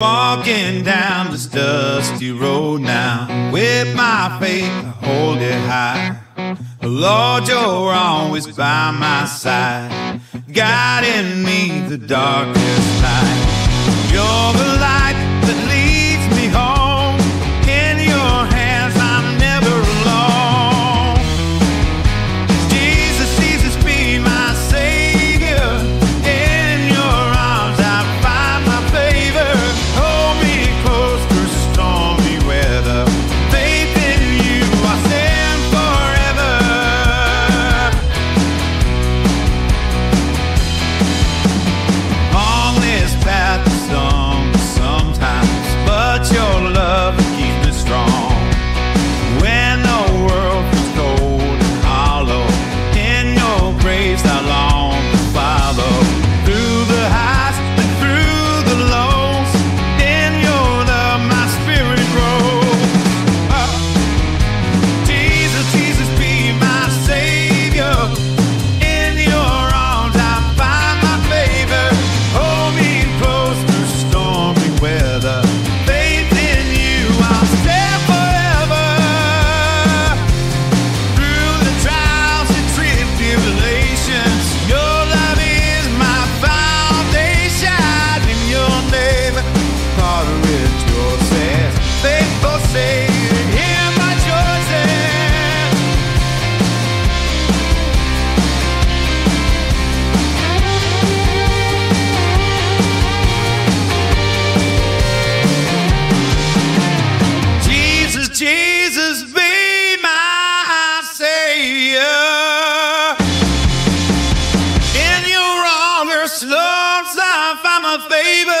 Walking down this dusty road now with my faith I hold it high. Lord, you're always by my side, guiding me the darkest night. You're the waves that lie. baby.